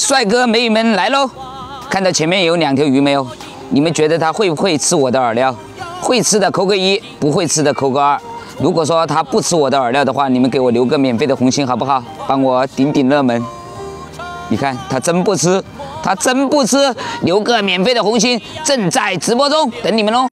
帅哥美女们来喽！看到前面有两条鱼没有？你们觉得它会不会吃我的饵料？会吃的扣个一，不会吃的扣个二。如果说它不吃我的饵料的话，你们给我留个免费的红心好不好？帮我顶顶热门。你看它真不吃，它真不吃，留个免费的红心，正在直播中等你们喽。